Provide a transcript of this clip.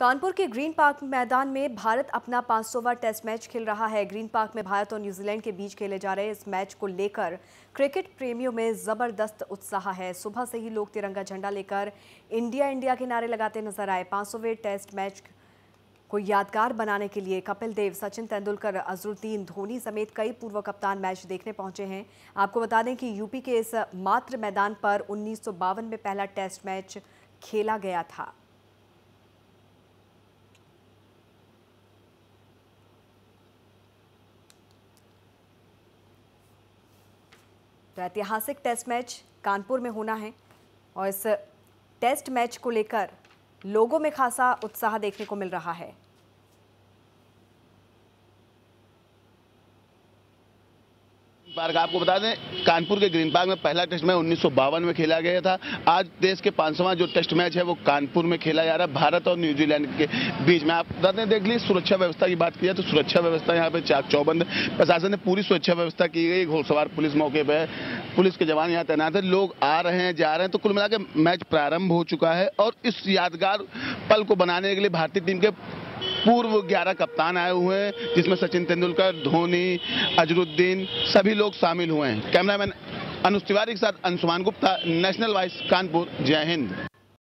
कानपुर के green park मैदान में भारत अपना 500वां टेस्ट मैच खेल रहा है। ग्रीन पार्क में भारत और न्यूजीलैंड के बीच खेले जा रहे इस मैच को लेकर क्रिकेट प्रेमियों में ज़बरदस्त उत्साह है। सुबह से ही लोग तिरंगा झंडा लेकर इंडिया इंडिया के नारे लगाते नज़र आए। 500वें टेस्ट मैच को यादगार बनाने के लिए कपिल देव, सचिन तेंदुलकर, अजरुद्दीन धोनी समेत कई पूर्व कप्तान मैच देखने पहुँचे हैं। आपको बता दें कि यूपी के इस मात्र मैदान पर उन्नीस सौ बावन में पहला टेस्ट मैच खेला गया था। तो ऐतिहासिक टेस्ट मैच कानपुर में होना है और इस टेस्ट मैच को लेकर लोगों में खासा उत्साह देखने को मिल रहा है। पार्क, आपको बता दें, कानपुर के ग्रीन पार्क में पहला टेस्ट मैच उन्नीस में खेला गया था। आज देश के पांचवा जो टेस्ट मैच है, वो कानपुर में खेला जा रहा है। भारत और न्यूजीलैंड के बीच में, आप बता दें, देख ली सुरक्षा व्यवस्था की बात की जाए तो सुरक्षा व्यवस्था यहाँ पे चाक चौबंद, प्रशासन ने पूरी सुरक्षा व्यवस्था की गई, घोड़सवार पुलिस मौके पर पुलिस के जवान यहाँ तैनात है, लोग आ रहे हैं, जा रहे हैं तो कुल मिला मैच प्रारंभ हो चुका है। और इस यादगार पल को बनाने के लिए भारतीय टीम के पूर्व 11 कप्तान आए हुए हैं, जिसमें सचिन तेंदुलकर, धोनी, अजरुद्दीन सभी लोग शामिल हुए हैं। कैमरामैन अनुज तिवारी के साथ अंशुमान गुप्ता, नेशनल वाइस कानपुर। जय हिंद।